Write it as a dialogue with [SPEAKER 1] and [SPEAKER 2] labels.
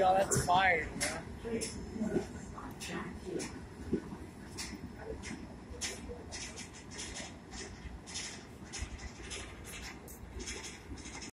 [SPEAKER 1] Yo, that's fire, man.